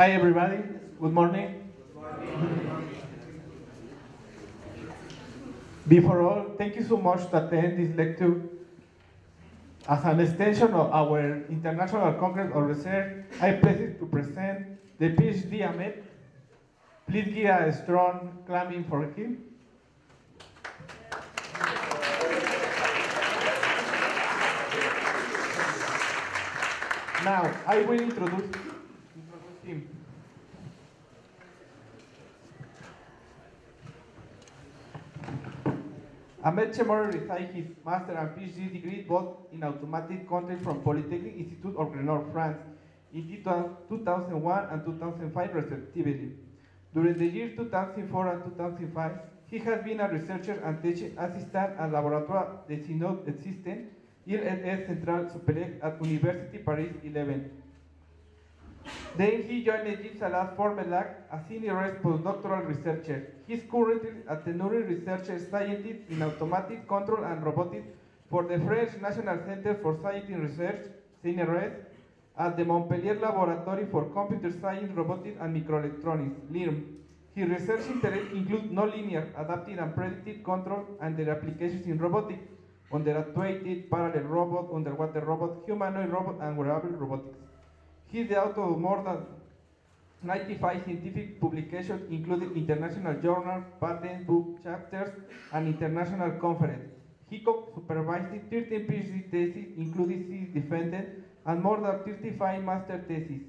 Hi, everybody. Good morning. Before all, thank you so much to attend this lecture. As an extension of our International Congress of Research, I pleased to present the PhD Ahmed. Please give a strong clapping for him. Now, I will introduce him. Ahmed Chemori received his master and PhD degree both in automatic control from Polytechnic Institute of Grenoble, France, in 2001 and 2005 respectively. During the years 2004 and 2005, he has been a researcher and teaching assistant at Laboratoire de Synode Existent, ILS Central Supélec at University Paris 11. Then he joined Egypt Salah Formelac, a senior postdoctoral researcher. He is currently a tenured researcher scientist in automatic control and robotics for the French National Center for Scientific Research, CNRS, at the Montpellier Laboratory for Computer Science, Robotics and Microelectronics, LIRMM. His research interests include nonlinear, adaptive and predictive control and their applications in robotics, underactuated, parallel robot, underwater robot, humanoid robot, and wearable robotics. He is the author of more than 95 scientific publications, including international journals, patent book chapters, and international conferences. He co-supervised 13 PhD theses, including six defended, and more than 35 master theses.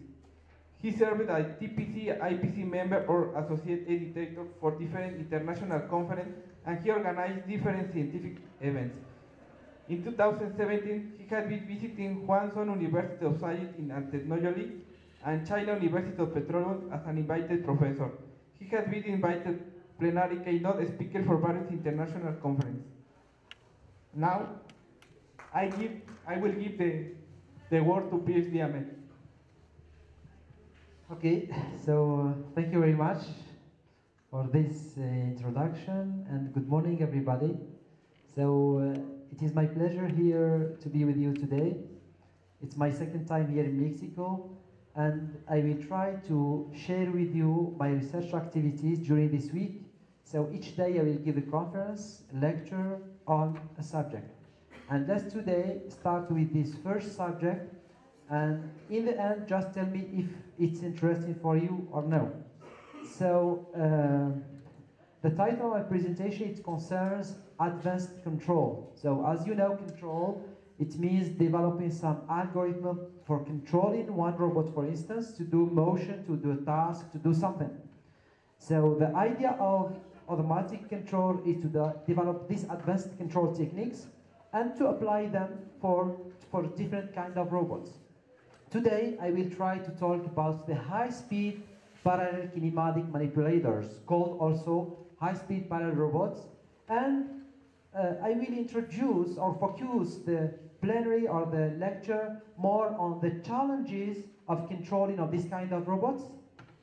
He served as TPC IPC member or associate editor for different international conferences, and he organized different scientific events. In 2017, he had been visiting Huazhong University of Science and Technology and China University of Petroleum as an invited professor. He has been invited plenary keynote speaker for various international conferences. Now, I give, I will give the, the word to PhD Ahmed. Okay, so uh, thank you very much for this uh, introduction and good morning everybody. So uh, it is my pleasure here to be with you today. It's my second time here in Mexico and I will try to share with you my research activities during this week. So each day I will give a conference, lecture on a subject. And let's today start with this first subject and in the end just tell me if it's interesting for you or no. So uh, the title of my presentation it concerns advanced control. So as you know control it means developing some algorithm for controlling one robot for instance to do motion, to do a task, to do something. So the idea of automatic control is to de develop these advanced control techniques and to apply them for, for different kind of robots. Today, I will try to talk about the high-speed parallel kinematic manipulators, called also high-speed parallel robots, and Uh, I will introduce or focus the plenary or the lecture more on the challenges of controlling of this kind of robots,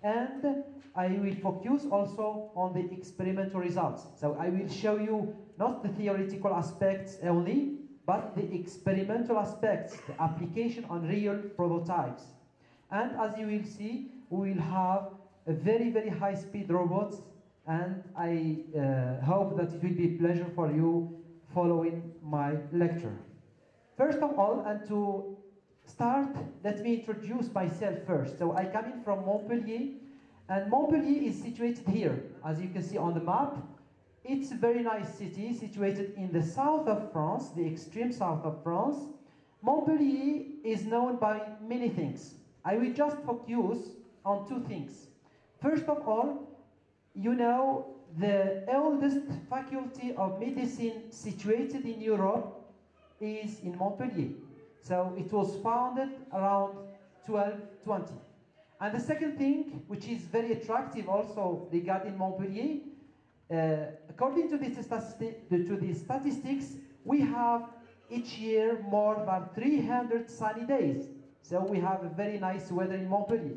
and I will focus also on the experimental results. So I will show you not the theoretical aspects only, but the experimental aspects, the application on real prototypes. And as you will see, we will have a very, very high-speed robots, and I uh, hope that it will be a pleasure for you following my lecture. First of all, and to start, let me introduce myself first. So I come in from Montpellier, and Montpellier is situated here, as you can see on the map. It's a very nice city situated in the south of France, the extreme south of France. Montpellier is known by many things. I will just focus on two things. First of all, you know the oldest faculty of medicine situated in Europe is in Montpellier. So it was founded around 1220. And the second thing, which is very attractive also regarding Montpellier, uh, according to the, to statistics, we have each year more than 300 sunny days. So we have a very nice weather in Montpellier.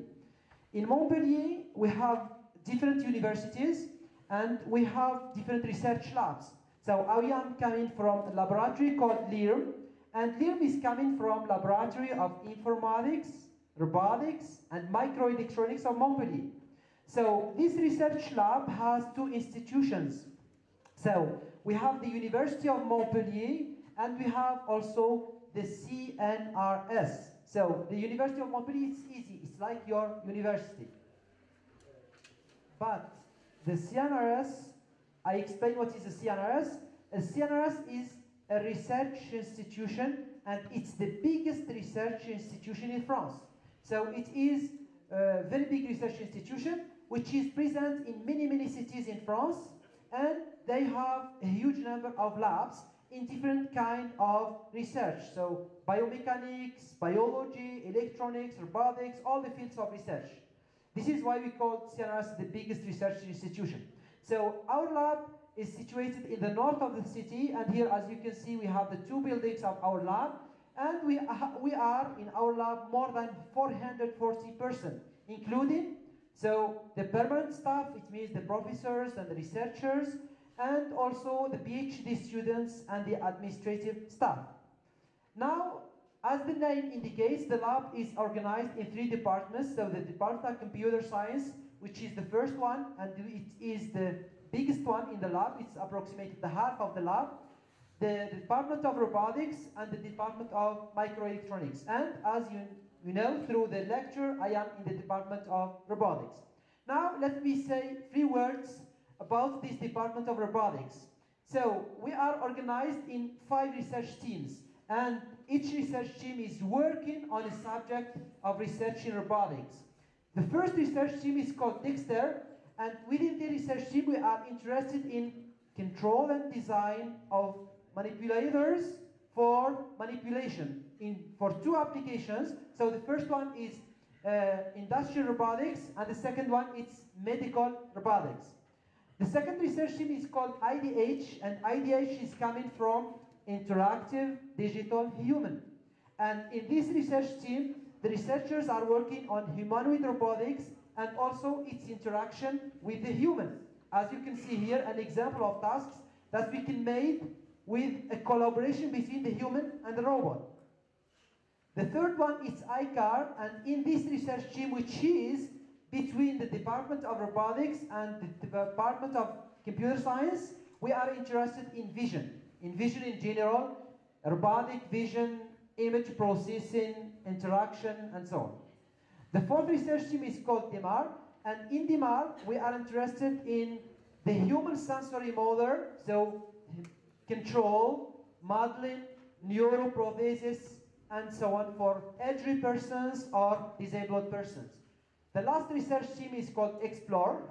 In Montpellier, we have different universities and we have different research labs. So I am coming from a laboratory called LIRMM, and LIRMM is coming from Laboratory of Informatics, Robotics, and Microelectronics of Montpellier. So this research lab has two institutions. So we have the University of Montpellier and we have also the CNRS. So the University of Montpellier is easy, it's like your university. But the CNRS, I explain what is the CNRS. A CNRS is a research institution and it's the biggest research institution in France. So it is a very big research institution which is present in many, many cities in France and they have a huge number of labs in different kind of research. So biomechanics, biology, electronics, robotics, all the fields of research. This is why we call CNRS the biggest research institution. So our lab is situated in the north of the city, and here, as you can see, we have the two buildings of our lab, and we, we are in our lab more than 440 persons, including so the permanent staff, it means the professors and the researchers, and also the PhD students and the administrative staff. Now, as the name indicates, the lab is organized in three departments. So the Department of Computer Science, which is the first one, and it is the biggest one in the lab. It's approximately the half of the lab. The Department of Robotics and the Department of Microelectronics. And as you, you know, through the lecture, I am in the Department of Robotics. Now, let me say three words about this Department of Robotics. So, we are organized in five research teams, and each research team is working on a subject of research in robotics. The first research team is called Dexter, and within the research team, we are interested in control and design of manipulators for manipulation in, for two applications. So the first one is uh, industrial robotics, and the second one is medical robotics. The second research team is called IDH, and IDH is coming from interactive digital human. And in this research team, the researchers are working on humanoid robotics and also its interaction with the human. As you can see here, an example of tasks that we can make with a collaboration between the human and the robot. The third one is ICAR, and in this research team, which is between the Department of Robotics and the Department of Computer Science, we are interested in vision. In vision in general, robotic vision, image processing, interaction, and so on. The fourth research team is called DEMAR, and in DEMAR, we are interested in the human sensory motor, so control, modeling, neuroprosthesis, and so on for elderly persons or disabled persons. The last research team is called Explore.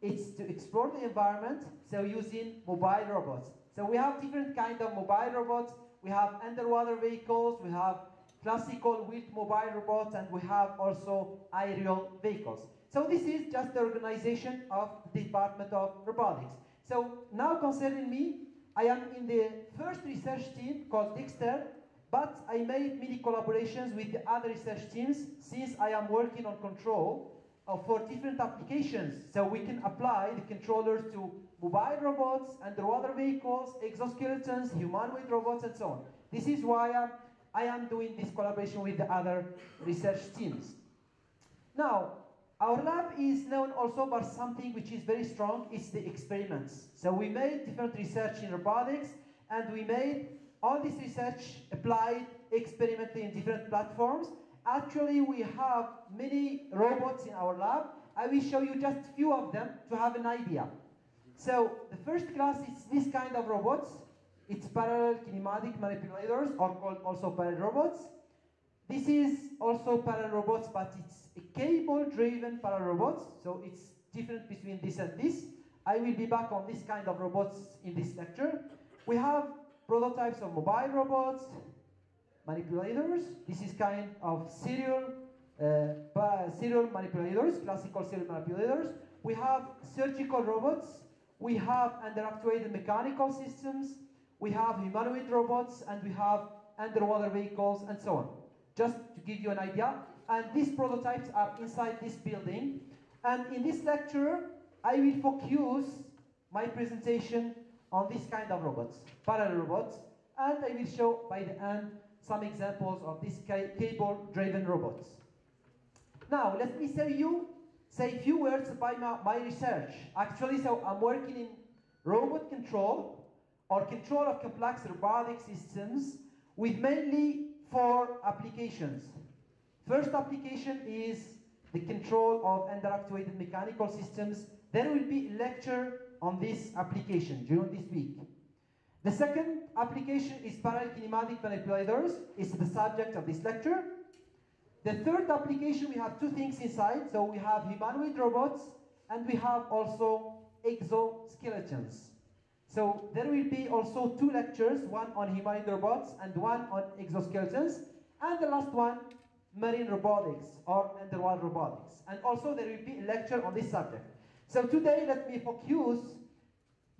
It's to explore the environment, so using mobile robots. So we have different kind of mobile robots. We have underwater vehicles, we have classical wheeled mobile robots, and we have also aerial vehicles. So this is just the organization of the Department of Robotics. So now concerning me, I am in the first research team called Dexter, but I made many collaborations with the other research teams since I am working on control for different applications. So we can apply the controllers to mobile robots, and underwater vehicles, exoskeletons, humanoid robots, and so on. This is why I'm, I am doing this collaboration with the other research teams. Now, our lab is known also for something which is very strong, it's the experiments. So we made different research in robotics, and we made all this research applied experimentally in different platforms. Actually, we have many robots in our lab. I will show you just a few of them to have an idea. So the first class is this kind of robots. It's parallel kinematic manipulators, or called also parallel robots. This is also parallel robots, but it's a cable-driven parallel robots, so it's different between this and this. I will be back on this kind of robots in this lecture. We have prototypes of mobile robots, manipulators. This is kind of serial, uh, serial manipulators, classical serial manipulators. We have surgical robots. We have under-actuated mechanical systems. We have humanoid robots, and we have underwater vehicles, and so on. Just to give you an idea. And these prototypes are inside this building. And in this lecture, I will focus my presentation on this kind of robots, parallel robots, and I will show by the end some examples of these cable-driven robots. Now, let me say you say a few words about my, my research. Actually, so I'm working in robot control or control of complex robotic systems with mainly four applications. First application is the control of under-actuated mechanical systems. There will be a lecture on this application during this week. The second application is parallel kinematic manipulators. It's the subject of this lecture. The third application, we have two things inside. So we have humanoid robots and we have also exoskeletons. So there will be also two lectures, one on humanoid robots and one on exoskeletons. And the last one, marine robotics or underwater robotics. And also there will be a lecture on this subject. So today let me focus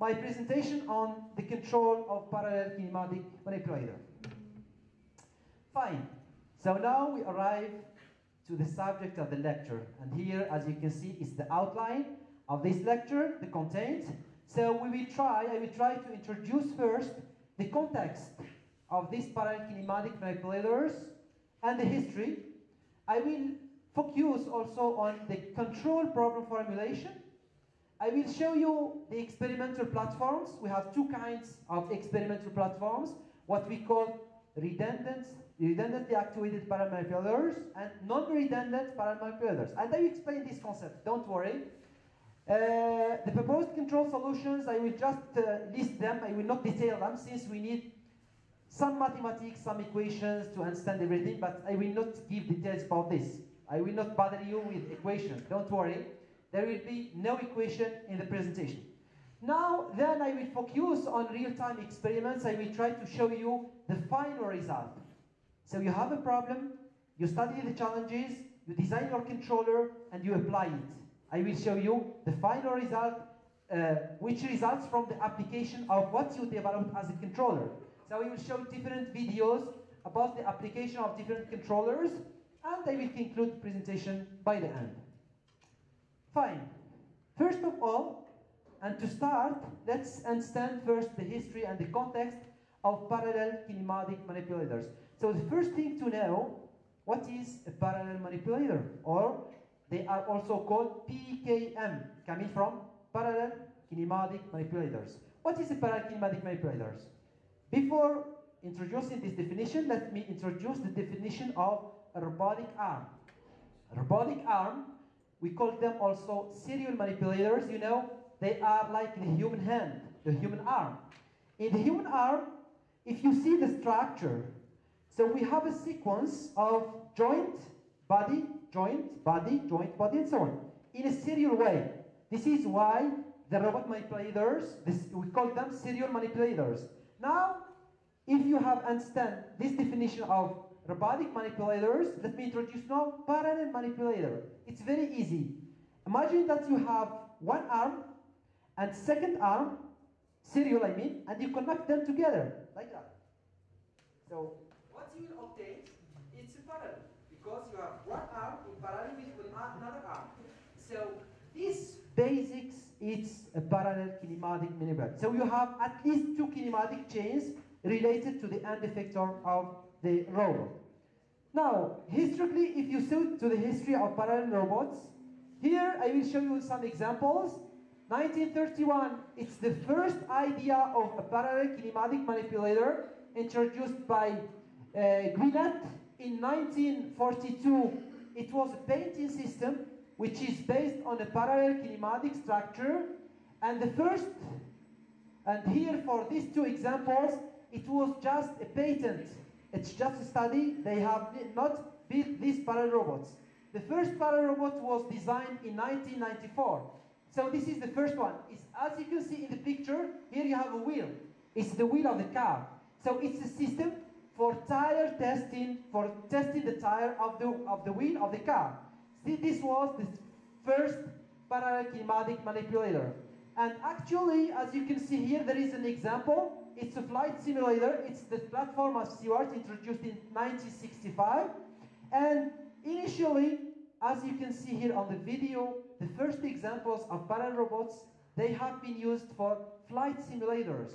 my presentation on the control of parallel kinematic manipulator. Fine. So now we arrive to the subject of the lecture. And here, as you can see, is the outline of this lecture, the content. So we will try, I will try to introduce first the context of these parallel kinematic manipulators and the history. I will focus also on the control problem formulation. I will show you the experimental platforms. We have two kinds of experimental platforms, what we call redundant, redundantly actuated manipulators and non-redundant parallel manipulators. And I will explain this concept, don't worry. Uh, the proposed control solutions, I will just uh, list them, I will not detail them since we need some mathematics, some equations to understand everything, but I will not give details about this. I will not bother you with equations, don't worry. There will be no equation in the presentation. Now, then I will focus on real-time experiments. I will try to show you the final result. So you have a problem, you study the challenges, you design your controller, and you apply it. I will show you the final result, uh, which results from the application of what you developed as a controller. So I will show different videos about the application of different controllers, and I will conclude the presentation by the end. Fine. First of all, and to start, let's understand first the history and the context of parallel kinematic manipulators. So the first thing to know, what is a parallel manipulator? Or they are also called PKM, coming from parallel kinematic manipulators. What is a parallel kinematic manipulators? Before introducing this definition, let me introduce the definition of a robotic arm. A robotic arm, we call them also serial manipulators, you know, they are like the human hand, the human arm. In the human arm, if you see the structure, so we have a sequence of joint, body, joint, body, joint, body, and so on, in a serial way. This is why the robot manipulators, this, we call them serial manipulators. Now, if you have understand this definition of robotic manipulators, let me introduce now parallel manipulator. It's very easy. Imagine that you have one arm and second arm, serial I mean, and you connect them together, like that. So, will obtain, it's a parallel, because you have one arm in parallel with another arm. So, this basics, it's a parallel kinematic manipulator. So you have at least two kinematic chains related to the end effector of the robot. Now, historically, if you see to the history of parallel robots, here I will show you some examples 1931, it's the first idea of a parallel kinematic manipulator introduced by uh, Gwinnett. In 1942, it was a painting system which is based on a parallel kinematic structure. And the first, and here for these two examples, it was just a patent. It's just a study. They have not built these parallel robots. The first parallel robot was designed in 1994. So this is the first one. It's, as you can see in the picture, here you have a wheel. It's the wheel of the car. So it's a system for tire testing, for testing the tire of the, of the wheel of the car. See, this was the first parallel kinematic manipulator. And actually, as you can see here, there is an example. It's a flight simulator. It's the platform of Stewart introduced in 1965. And initially, as you can see here on the video, the first examples of parallel robots, they have been used for flight simulators.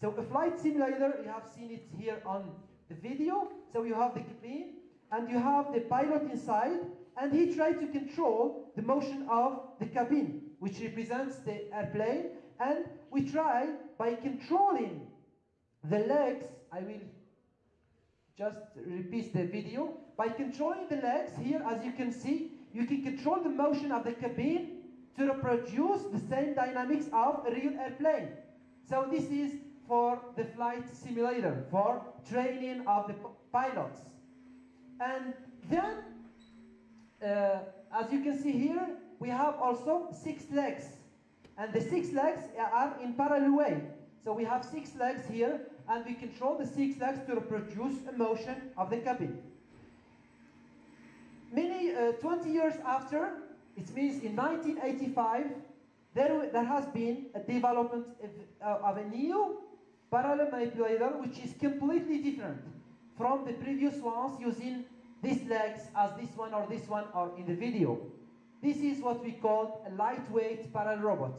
So a flight simulator, you have seen it here on the video. So you have the cabin, and you have the pilot inside, and he tried to control the motion of the cabin, which represents the airplane. And we try by controlling the legs. I will just repeat the video. By controlling the legs here, as you can see, you can control the motion of the cabin to reproduce the same dynamics of a real airplane. So this is for the flight simulator, for training of the pilots. And then, uh, as you can see here, we have also six legs. And the six legs are in parallel way. So we have six legs here, and we control the six legs to reproduce a motion of the cabin. Many, uh, 20 years after, it means in 1985, there, there has been a development of, uh, of a new parallel manipulator which is completely different from the previous ones using these legs as this one or this one or in the video. This is what we call a lightweight parallel robot,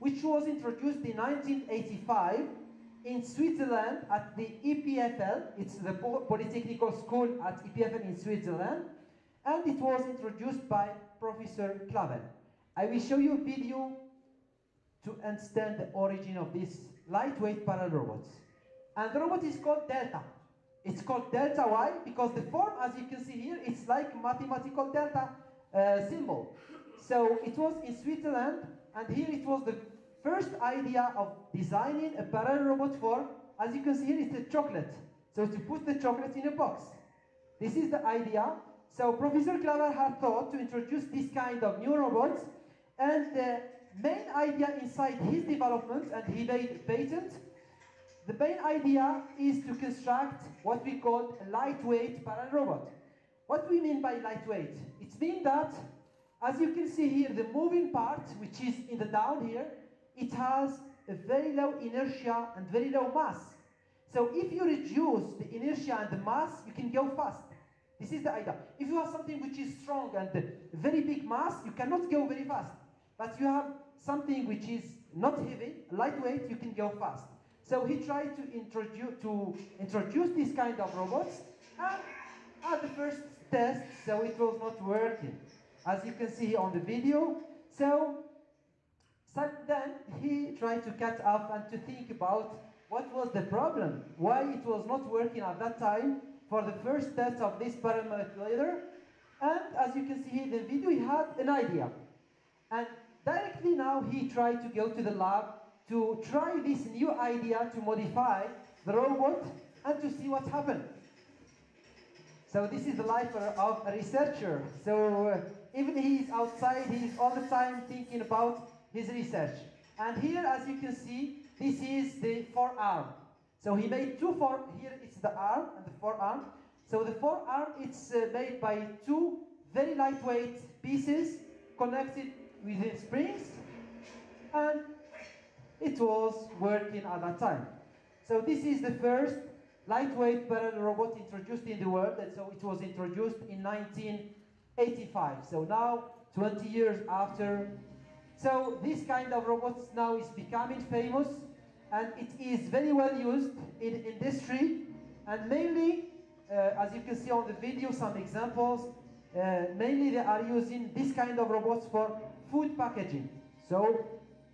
which was introduced in 1985 in Switzerland at the EPFL. It's the Polytechnical School at EPFL in Switzerland. And it was introduced by Professor Clavel. I will show you a video to understand the origin of this lightweight parallel robots. And the robot is called Delta. It's called Delta, y Because the form, as you can see here, it's like mathematical delta uh, symbol. So it was in Switzerland, and here it was the first idea of designing a parallel robot for, as you can see here, it's a chocolate. So to put the chocolate in a box. This is the idea. So Professor Clavel had thought to introduce this kind of new robots, and the main idea inside his development, and he made patent, the main idea is to construct what we call a lightweight parallel robot. What we mean by lightweight? It means that, as you can see here, the moving part, which is in the down here, it has a very low inertia and very low mass. So if you reduce the inertia and the mass, you can go fast. This is the idea. If you have something which is strong and very big mass, you cannot go very fast. But you have something which is not heavy, lightweight, you can go fast. So he tried to introduce, to introduce this kind of robots, and at the first test, so it was not working. As you can see on the video, so, so then he tried to cut off and to think about what was the problem, why it was not working at that time for the first test of this manipulator. And as you can see in the video, he had an idea. And directly now he tried to go to the lab to try this new idea to modify the robot and to see what happened. So this is the life of a researcher. So uh, even he's outside, he's all the time thinking about his research. And here, as you can see, this is the forearm. So he made two for here it's the arm and the forearm. So the forearm it's uh, made by two very lightweight pieces connected with springs and it was working at that time. So this is the first lightweight parallel robot introduced in the world and so it was introduced in 1985. So now 20 years after so this kind of robots now is becoming famous and it is very well used in industry and mainly uh, as you can see on the video some examples uh, mainly they are using this kind of robots for food packaging so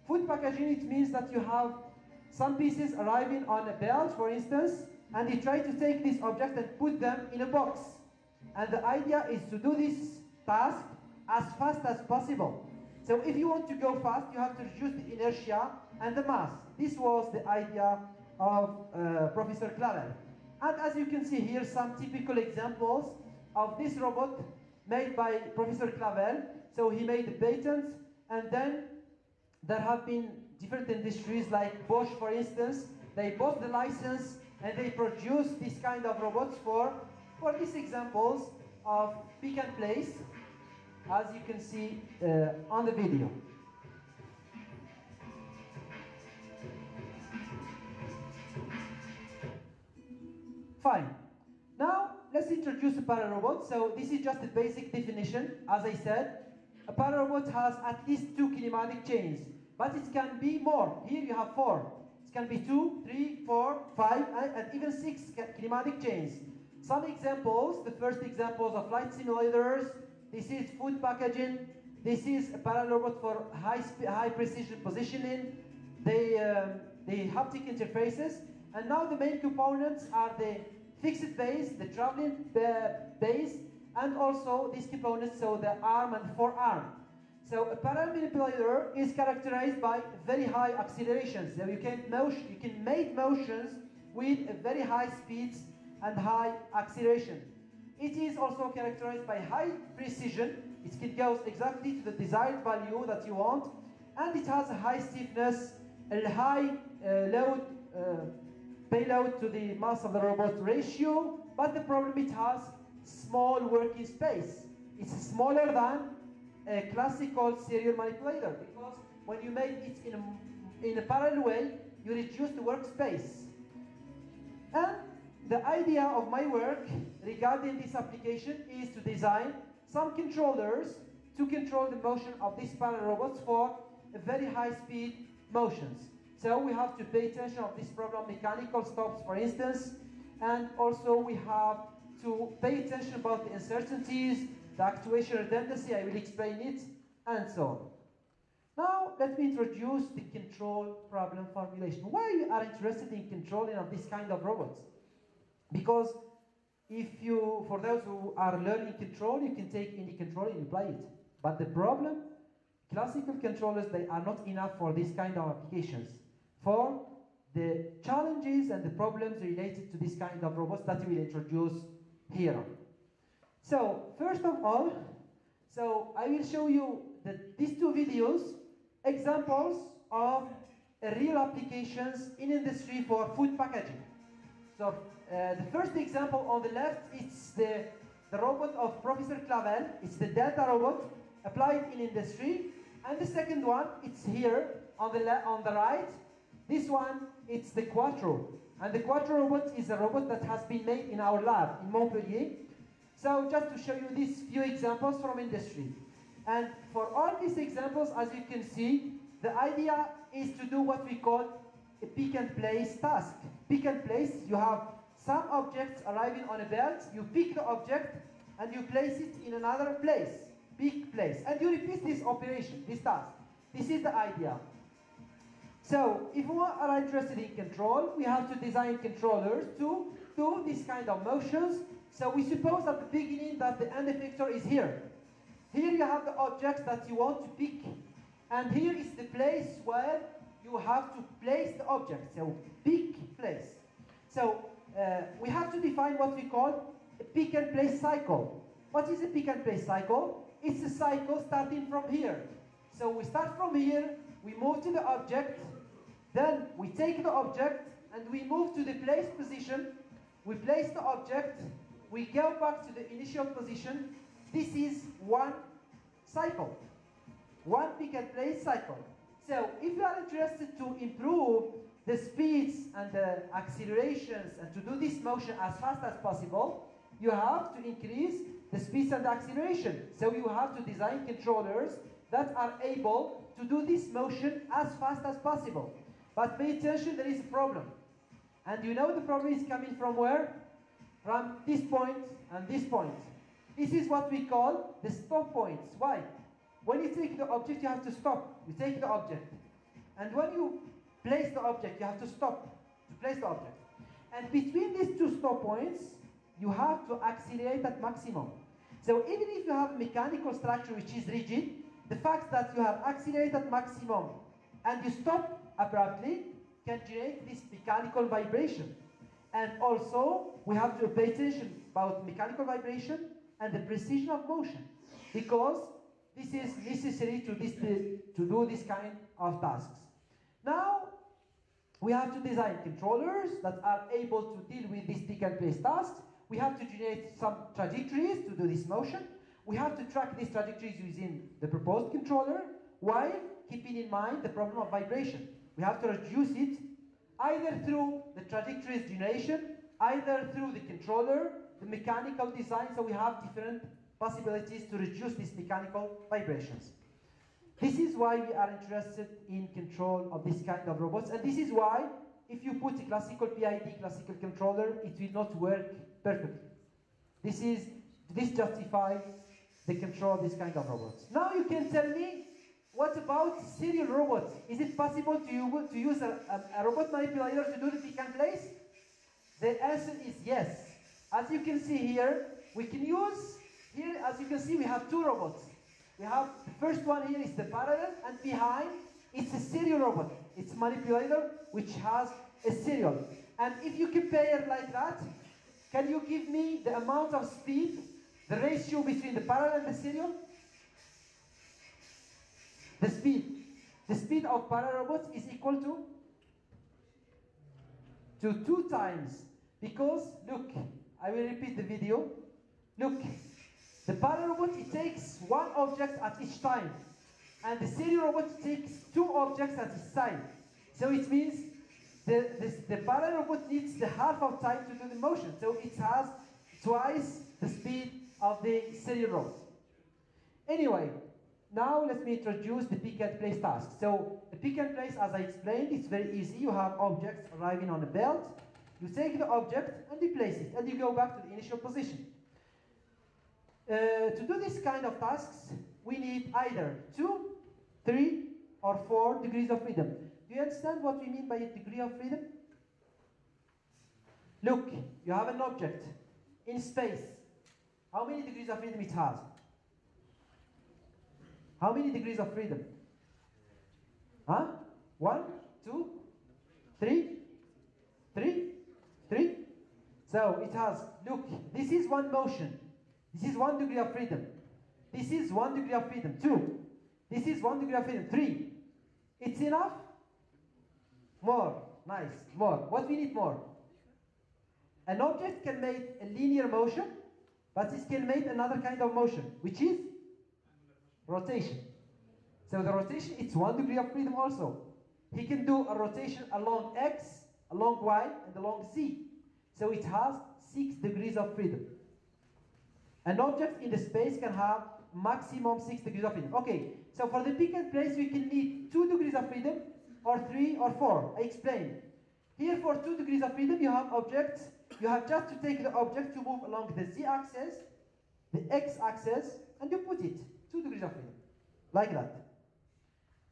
food packaging it means that you have some pieces arriving on a belt for instance and you try to take these objects and put them in a box and the idea is to do this task as fast as possible so if you want to go fast you have to reduce the inertia and the mass. This was the idea of uh, Professor Clavel. And as you can see here, some typical examples of this robot made by Professor Clavel. So he made the patent, and then there have been different industries like Bosch, for instance. They bought the license and they produced this kind of robots for, for these examples of pick and place, as you can see uh, on the video. Fine. Now, let's introduce a pararobot. So this is just a basic definition. As I said, a pararobot has at least two kinematic chains, but it can be more. Here you have four. It can be two, three, four, five, and even six kinematic chains. Some examples, the first examples of flight simulators, This is food packaging. This is a parallel robot for high, high precision positioning. The, um, the haptic interfaces. And now the main components are the fixed base, the traveling base, and also these components, so the arm and forearm. So a parallel manipulator is characterized by very high accelerations. So you can motion, you can make motions with a very high speeds and high acceleration. It is also characterized by high precision. It goes exactly to the desired value that you want, and it has a high stiffness, a high uh, load uh, payload to the mass of the robot ratio. But the problem it has small working space. It's smaller than a classical serial manipulator because when you make it in a, in a parallel way, you reduce the workspace. And the idea of my work regarding this application is to design some controllers to control the motion of these parallel robots for very high speed motions. So we have to pay attention of this problem, mechanical stops for instance, and also we have to pay attention about the uncertainties, the actuation redundancy, I will explain it, and so on. Now, let me introduce the control problem formulation. Why we are interested in controlling of this kind of robots? Because if you, for those who are learning control, you can take any control and apply it. But the problem, classical controllers, they are not enough for this kind of applications. For the challenges and the problems related to this kind of robots that we will introduce here. So, first of all, so I will show you that these two videos, examples of real applications in industry for food packaging. So uh, the first example on the left, it's the, the robot of Professor Clavel. It's the Delta robot applied in industry. And the second one, it's here on the, on the right. This one, it's the Quattro. And the Quattro robot is a robot that has been made in our lab in Montpellier. So just to show you these few examples from industry. And for all these examples, as you can see, the idea is to do what we call a pick and place task. Pick and place, you have some objects arriving on a belt, you pick the object and you place it in another place. Pick place. And you repeat this operation, this task. This is the idea. So, if we are interested in control, we have to design controllers to do this kind of motions. So we suppose at the beginning that the end effector is here. Here you have the objects that you want to pick. And here is the place where you have to place the object. So pick place. So uh, we have to define what we call a pick and place cycle. What is a pick and place cycle? It's a cycle starting from here. So we start from here, we move to the object, then we take the object and we move to the place position. We place the object, we go back to the initial position. This is one cycle, one pick and place cycle. So if you are interested to improve the speeds and the accelerations and to do this motion as fast as possible, you have to increase the speeds and the acceleration. So you have to design controllers that are able to do this motion as fast as possible. But pay attention, there is a problem. And you know the problem is coming from where? From this point and this point. This is what we call the stop points. Why? When you take the object, you have to stop. You take the object. And when you place the object, you have to stop to place the object. And between these two stop points, you have to accelerate at maximum. So even if you have a mechanical structure which is rigid, the fact that you have accelerated at maximum and you stop abruptly can generate this mechanical vibration. And also, we have to pay attention about mechanical vibration and the precision of motion because this is necessary to, this, to do this kind of tasks. Now, we have to design controllers that are able to deal with these pick and place tasks. We have to generate some trajectories to do this motion. We have to track these trajectories using the proposed controller while keeping in mind the problem of vibration. We have to reduce it either through the trajectories generation, either through the controller, the mechanical design, so we have different possibilities to reduce these mechanical vibrations. This is why we are interested in control of this kind of robots, and this is why if you put a classical PID, classical controller, it will not work perfectly. This is this justifies the control of this kind of robots. Now you can tell me, what about serial robots? Is it possible to, to use a, a, a robot manipulator to do the pick and place? The answer is yes. As you can see here, we can use, here as you can see we have two robots. We have, the first one here is the parallel and behind it's a serial robot. It's a manipulator which has a serial. And if you compare like that, can you give me the amount of speed, the ratio between the parallel and the serial? The speed. The speed of parallel robots is equal to? To two times. Because, look, I will repeat the video. Look, the parallel robot, it takes one object at each time. And the serial robot takes two objects at its time. So it means the, the parallel robot needs the half of time to do the motion. So it has twice the speed of the serial robot. Anyway, now let me introduce the pick and place task. So the pick and place, as I explained, it's very easy. You have objects arriving on a belt. You take the object and you place it, and you go back to the initial position. Uh, to do this kind of tasks, we need either two, three, or four degrees of freedom. Do you understand what we mean by a degree of freedom? Look, you have an object in space. How many degrees of freedom it has? How many degrees of freedom? Huh? One, two, three, three, three. So it has, look, this is one motion. This is one degree of freedom. This is one degree of freedom. Two. This is one degree of freedom. Three. It's enough? More. Nice. More. What we need more? An object can make a linear motion, but it can make another kind of motion, which is rotation. So the rotation, it's one degree of freedom also. He can do a rotation along x, along y, and along z. So it has six degrees of freedom. An object in the space can have maximum six degrees of freedom. Okay, so for the pick and place, we can need two degrees of freedom, or three, or four. I explained. Here, for two degrees of freedom, you have objects. You have just to take the object to move along the z-axis, the x-axis, and you put it. Two degrees of freedom, like that.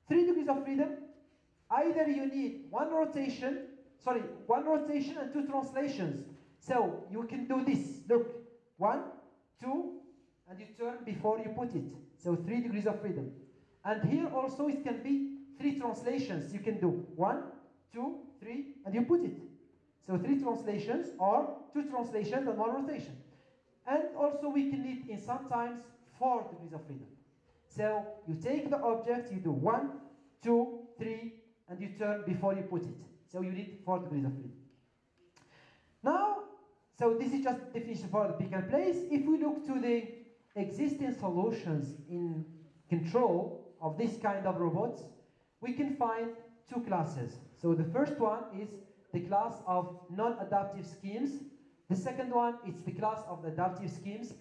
Three degrees of freedom. Either you need one rotation, sorry, one rotation and two translations. So you can do this. Look, one, two, and you turn before you put it. So three degrees of freedom. And here also it can be three translations. You can do one, two, three, and you put it. So three translations or two translations and one rotation. And also we can need in sometimes four degrees of freedom. So you take the object, you do one, two, three, and you turn before you put it. So you need four degrees of freedom. Now, so this is just definition for the pick and place. If we look to the existing solutions in control of this kind of robots, we can find two classes. So the first one is the class of non-adaptive schemes. The second one is the class of adaptive schemes.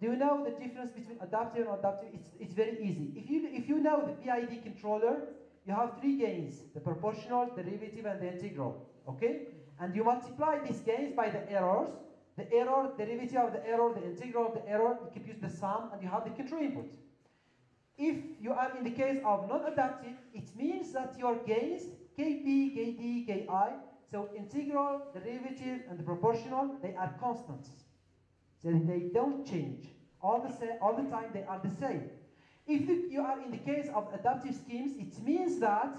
Do you know the difference between adaptive and adaptive? It's, it's very easy. If you, if you know the PID controller, you have three gains, the proportional, derivative, and the integral, okay? And you multiply these gains by the errors, the error, derivative of the error, the integral of the error, you compute the sum, and you have the control input. If you are in the case of non-adaptive, it means that your gains, kp, kd, ki, so integral, derivative, and the proportional, they are constants. So they don't change. All the, sa- all the time they are the same. If you are in the case of adaptive schemes, it means that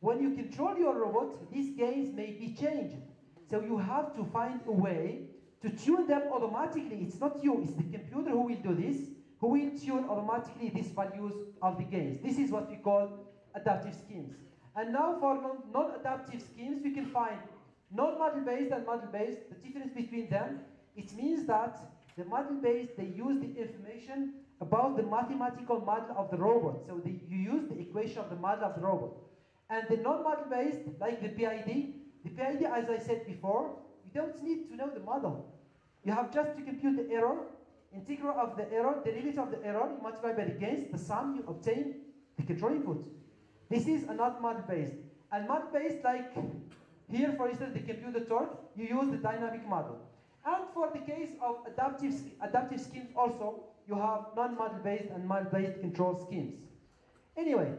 when you control your robot, these gains may be changed. So you have to find a way to tune them automatically. It's not you, it's the computer who will do this, who will tune automatically these values of the gains. This is what we call adaptive schemes. And now for non- non-adaptive schemes, we can find non-model-based and model-based. The difference between them, it means that the model-based, they use the information about the mathematical model of the robot. So you use the equation of the model of the robot. And the non-model based, like the PID, the PID, as I said before, you don't need to know the model. You have just to compute the error, integral of the error, derivative of the error, you multiply by the gains, the sum, you obtain the control input. This is a not model based. And model based, like here, for instance, the computed torque, you use the dynamic model. And for the case of adaptive, adaptive schemes also, you have non-model-based and model-based control schemes. Anyway,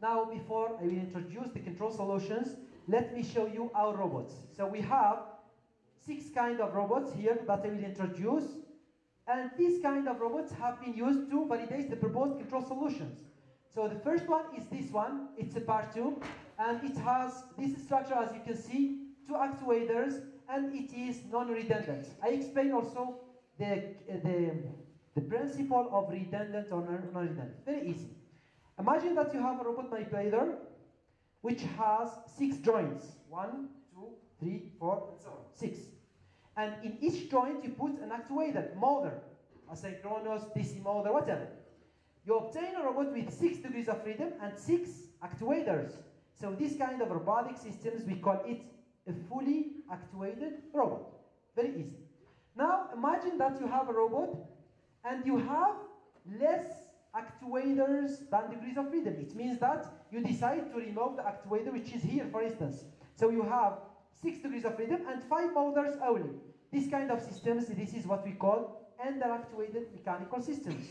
now before I will introduce the control solutions, let me show you our robots. So we have six kind of robots here that I will introduce. And these kind of robots have been used to validate the proposed control solutions. So the first one is this one. It's a Par2, and it has this structure, as you can see, two actuators, and it is non-redundant. I explain also the, the, the principle of redundant or non-redundant. Very easy. Imagine that you have a robot manipulator which has six joints. One, two, three, four, and so on. Six. And in each joint you put an actuator, motor, a asynchronous, DC motor, whatever. You obtain a robot with six degrees of freedom and six actuators. So this kind of robotic systems, we call it a fully actuated robot. Very easy. Now imagine that you have a robot and you have less actuators than degrees of freedom. It means that you decide to remove the actuator which is here, for instance. So you have six degrees of freedom and five motors only. This kind of systems, this is what we call under-actuated mechanical systems.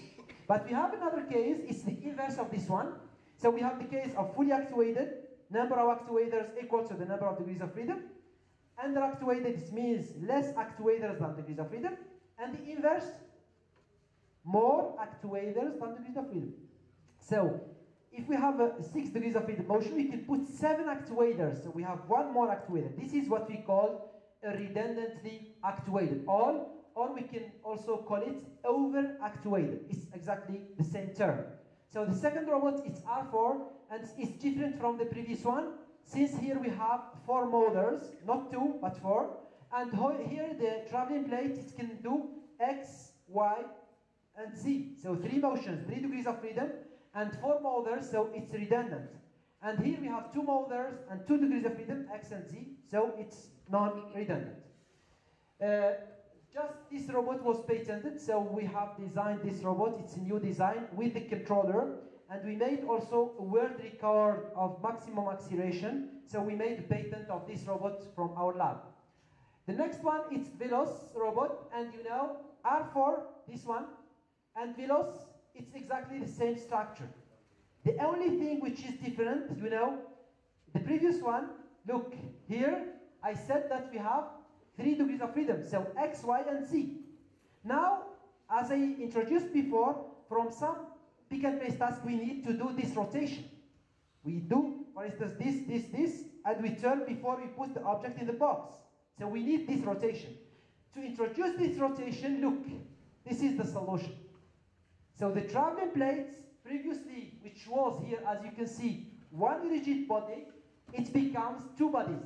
But we have another case, it's the inverse of this one. So we have the case of fully actuated, number of actuators equal to the number of degrees of freedom. Under-actuated means less actuators than degrees of freedom. And the inverse, more actuators than degrees of freedom. So if we have a 6 degrees of freedom motion, we can put 7 actuators. So we have one more actuator. This is what we call a redundantly actuated. All, or we can also call it over actuated. It's exactly the same term. So the second robot is R4 and it's different from the previous one since here we have four motors, not two, but four. And here the traveling plate it can do X, Y, and Z. So three motions, three degrees of freedom, and four motors, so it's redundant. And here we have two motors and two degrees of freedom, X and Z, so it's non-redundant. Uh, just this robot was patented, so we have designed this robot. It's a new design with the controller, and we made also a world record of maximum acceleration. So we made a patent of this robot from our lab. The next one is Veloce robot, and you know R4, this one, and Veloce, it's exactly the same structure. The only thing which is different, you know, the previous one, look, here I said that we have three degrees of freedom, so X, Y, and Z. Now, as I introduced before, from some pick and place task, we need to do this rotation. We do, for instance, this, this, this, and we turn before we put the object in the box. So we need this rotation. To introduce this rotation, look, this is the solution. So the traveling plates, previously, which was here, as you can see, one rigid body, it becomes two bodies.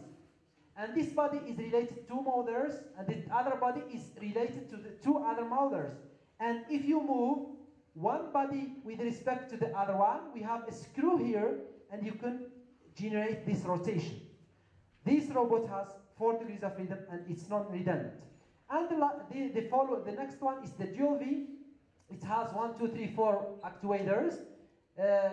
And this body is related to motors, and the other body is related to the two other motors. And if you move one body with respect to the other one, we have a screw here, and you can generate this rotation. This robot has four degrees of freedom, and it's non-redundant. And the, the, the, follow, the next one is the dual V, it has one, two, three, four actuators uh,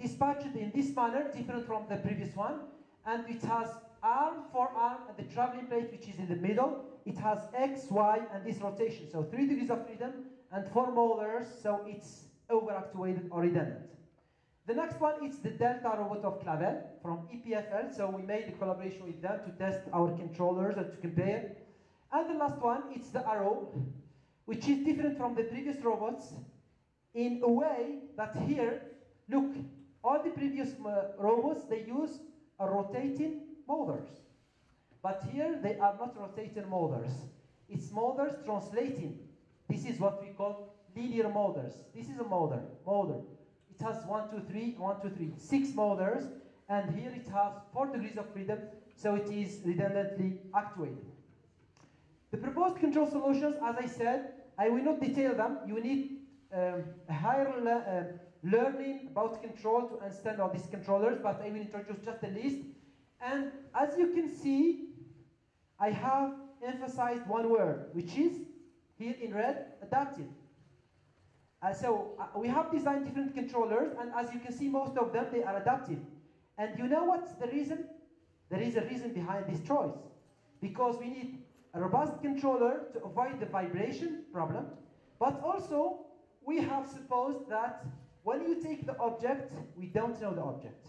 dispatched in this manner, different from the previous one. And it has arm for arm and the traveling plate, which is in the middle. It has X, Y, and this rotation. So three degrees of freedom and four motors, so it's over-actuated or redundant. The next one is the Delta robot of Clavel from EPFL. So we made a collaboration with them to test our controllers and to compare. And the last one, it's the Arrow which is different from the previous robots in a way that here, look, all the previous uh, robots, they use rotating motors. But here, they are not rotating motors. It's motors translating. This is what we call linear motors. This is a motor, motor. It has one, two, three, one, two, three, six motors, and here it has four degrees of freedom, so it is redundantly actuated. The proposed control solutions, as I said, I will not detail them. You need um, a higher le uh, learning about control to understand all these controllers, but I will introduce just a list. And as you can see, I have emphasized one word, which is here in red, adaptive. Uh, so uh, we have designed different controllers, and as you can see, most of them, they are adaptive. And you know what's the reason? There is a reason behind this choice. Because we need a robust controller to avoid the vibration problem, but also we have supposed that when you take the object, we don't know the object.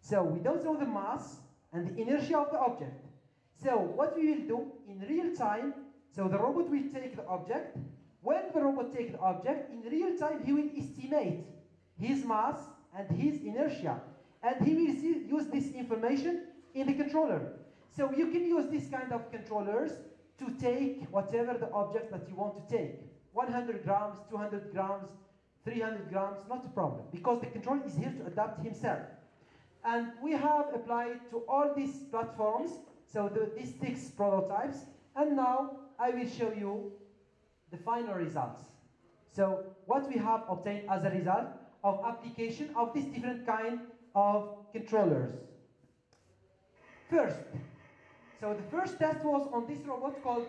So we don't know the mass and the inertia of the object. So what we will do in real time, so the robot will take the object. When the robot takes the object, in real time he will estimate his mass and his inertia. And he will see, use this information in the controller. So you can use this kind of controllers to take whatever the object that you want to take. 100 grams, 200 grams, 300 grams, not a problem. Because the controller is here to adapt himself. And we have applied to all these platforms, so the, these six prototypes, and now I will show you the final results. So what we have obtained as a result of application of this different kind of controllers. First, so the first test was on this robot called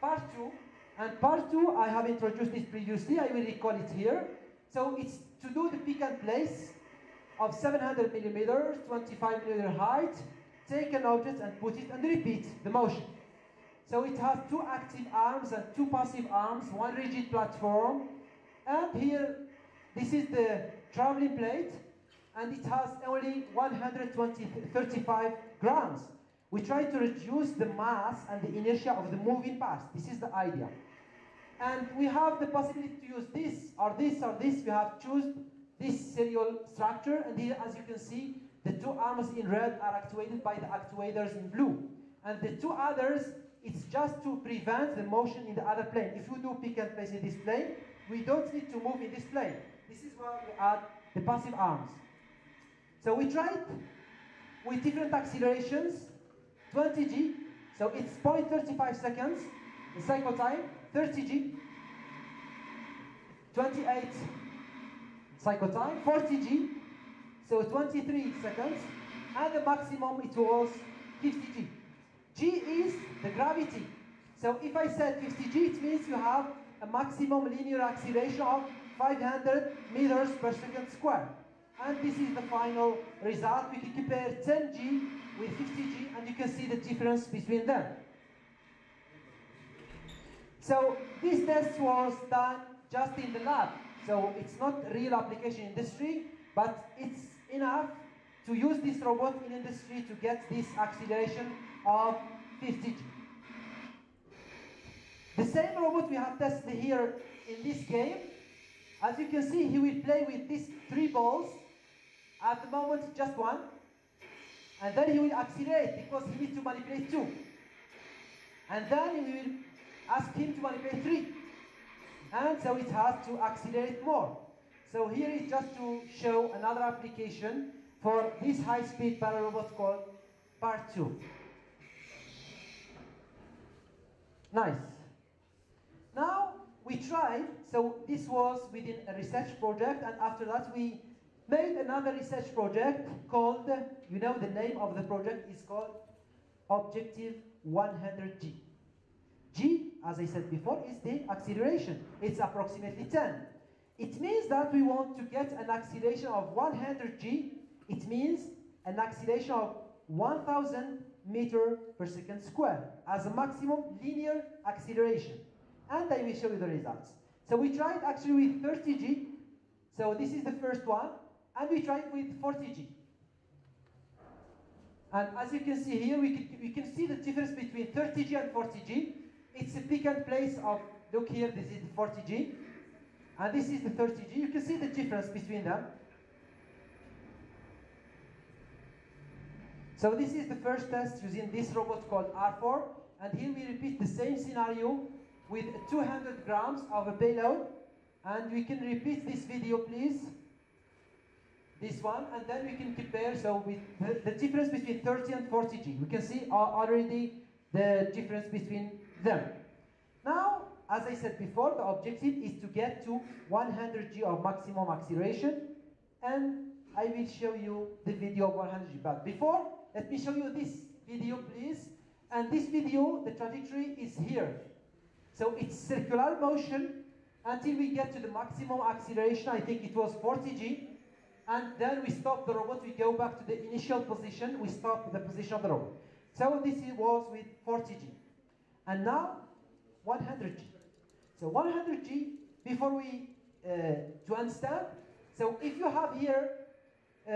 part 2, and Par2 I have introduced this previously, I will recall it here. So it's to do the pick and place of 700 millimeters, 25 millimeter height, take an object and put it and repeat the motion. So it has two active arms and two passive arms, one rigid platform, and here this is the traveling plate, and it has only 120, 35 grams. We try to reduce the mass and the inertia of the moving parts. This is the idea. And we have the possibility to use this or this or this. We have choose this serial structure, and here, as you can see, the two arms in red are actuated by the actuators in blue. And the two others, it's just to prevent the motion in the other plane. If you do pick and place in this plane, we don't need to move in this plane. This is why we add the passive arms. So we tried with different accelerations, 20g, so it's 0.35 seconds, the cycle time, 30g, 28 cycle time, 40g, so 23 seconds, and the maximum it was 50g. G is the gravity. So if I said 50g, it means you have a maximum linear acceleration of 500 meters per second square. And this is the final result. We can compare 10G with 50G and you can see the difference between them. So this test was done just in the lab. So it's not real application industry, but it's enough to use this robot in industry to get this acceleration of 50G. The same robot we have tested here in this game, as you can see, he will play with these three balls. At the moment, just one. And then he will accelerate because he needs to manipulate two. And then we will ask him to manipulate three. And so it has to accelerate more. So here is just to show another application for this high-speed parallel robot called Par2. Nice. Now we tried, so this was within a research project, and after that we made another research project called, you know, the name of the project is called Objective 100G. G, as I said before, is the acceleration. It's approximately 10. It means that we want to get an acceleration of 100G. It means an acceleration of 1000 meter per second square as a maximum linear acceleration. And I will show you the results. So we tried actually with 30G. So this is the first one. And we tried with 40G. And as you can see here, we can, we can see the difference between 30G and 40G. It's a pick and place of, look here, this is the 40G. And this is the 30G. You can see the difference between them. So this is the first test using this robot called R4. And here we repeat the same scenario with 200 grams of a payload. And we can repeat this video, please. This one. And then we can compare, so with the, the difference between 30 and 40G. We can see uh, already the difference between them. Now, as I said before, the objective is to get to 100G of maximum acceleration. And I will show you the video of 100G. But before, let me show you this video, please. And this video, the trajectory is here. So it's circular motion until we get to the maximum acceleration. I think it was 40G. And then we stop the robot. We go back to the initial position. We stop the position of the robot. So this was with 40G. and now 100G. So 100G, before we, uh, to understand, so if you have here uh,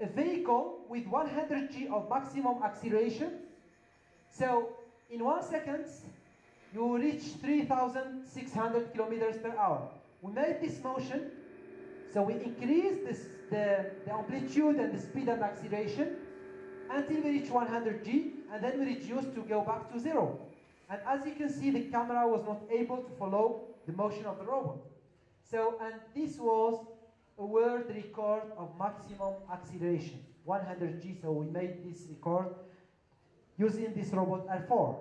a vehicle with 100G of maximum acceleration, so in one second, you reach 3,600 kilometers per hour. We made this motion, so we increase this, the, the amplitude and the speed and acceleration until we reach 100G, and then we reduce to go back to zero. And as you can see, the camera was not able to follow the motion of the robot. So, and this was a world record of maximum acceleration, 100G. So we made this record using this robot R4.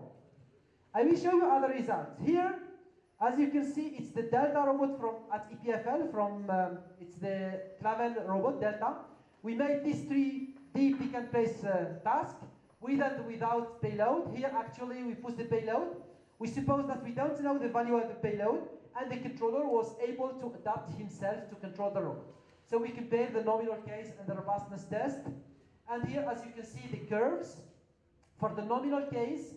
I will show you other results. Here, as you can see, it's the Delta robot from at EPFL from um, it's the Clavel robot Delta. We made this three D pick and place uh, task with and without payload. Here, actually, we put the payload. We suppose that we don't know the value of the payload, and the controller was able to adapt himself to control the robot. So we compare the nominal case and the robustness test. And here, as you can see, the curves for the nominal case,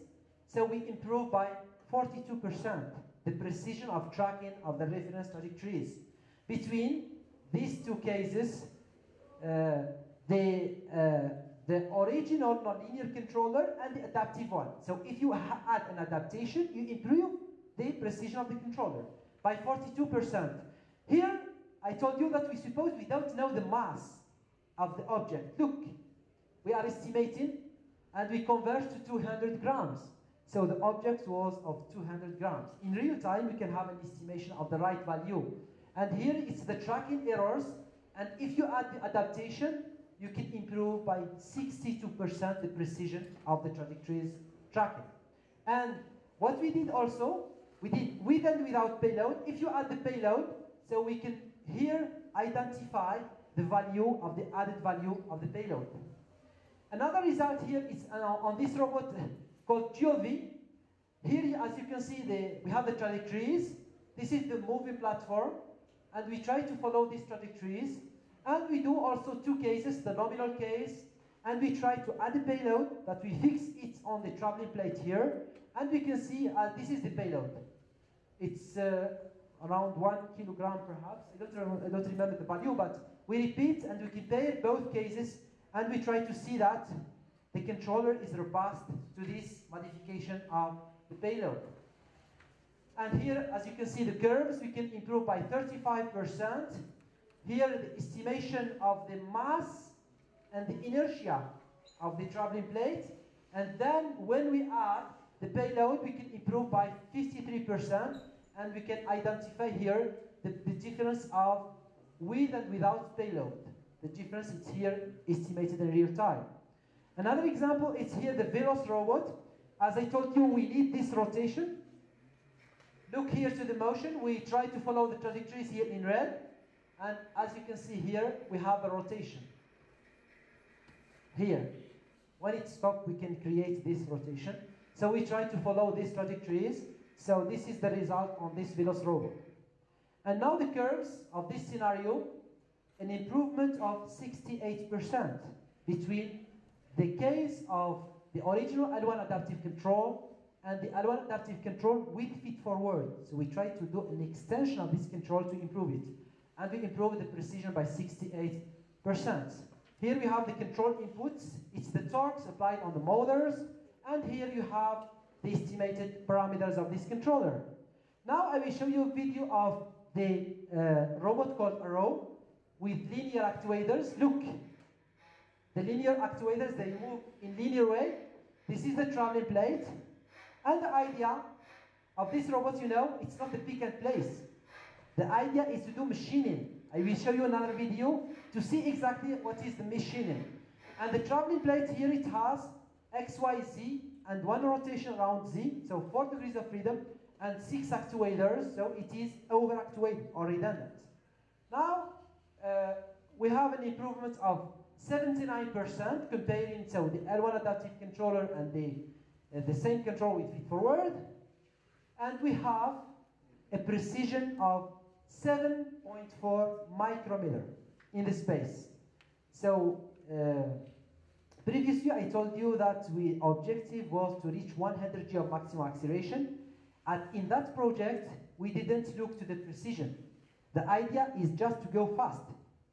so we improve by 42% the precision of tracking of the reference trajectories. Between these two cases, uh, the, uh, the original nonlinear controller and the adaptive one. So if you add an adaptation, you improve the precision of the controller by 42%. Here, I told you that we suppose we don't know the mass of the object. Look, we are estimating and we convert to 200 grams. So the object was of 200 grams. In real time, we can have an estimation of the right value. And here it's the tracking errors. And if you add the adaptation, you can improve by 62% the precision of the trajectories tracking. And what we did also, we did with and without payload. If you add the payload, so we can here identify the value of the added value of the payload. Another result here is uh, on this robot called Dual-V. Here, as you can see, the, we have the trajectories. This is the moving platform, and we try to follow these trajectories. And we do also two cases, the nominal case, and we try to add a payload that we fix it on the traveling plate here, and we can see uh, this is the payload. It's uh, around one kilogram perhaps. I don't, I don't remember the value, but we repeat and we compare both cases and we try to see that the controller is robust to this modification of the payload. And here, as you can see the curves, we can improve by 35%. Here, the estimation of the mass and the inertia of the traveling plate. And then when we add the payload, we can improve by 53%. And we can identify here the, the difference of with and without payload. The difference is here estimated in real time. Another example is here the Veloce robot. As I told you, we need this rotation. Look here to the motion. We try to follow the trajectories here in red. And as you can see here, we have a rotation. Here. When it stops, we can create this rotation. So we try to follow these trajectories. So this is the result on this Veloce robot. And now the curves of this scenario an improvement of 68% between the case of the original L1 adaptive control and the L1 adaptive control with feed forward. So we try to do an extension of this control to improve it. And we improve the precision by 68%. Here we have the control inputs. It's the torques applied on the motors. And here you have the estimated parameters of this controller. Now I will show you a video of the uh, robot called Arrow with linear actuators. Look, the linear actuators, they move in linear way. This is the traveling plate. And the idea of this robot, you know, it's not a pick and place. The idea is to do machining. I will show you another video to see exactly what is the machining. And the traveling plate here, it has X, Y, Z, and one rotation around Z, so four degrees of freedom, and six actuators, so it is over-actuated or redundant. Now, uh, we have an improvement of 79% comparing so the L1 adaptive controller and the, uh, the same control with feed forward. And we have a precision of 7.4 micrometer in the space. So uh, Previously, I told you that we objective was to reach 100 g of maximum acceleration. And in that project, we didn't look to the precision. The idea is just to go fast,